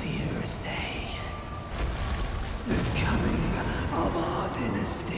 clear as day. The coming of our dynasty.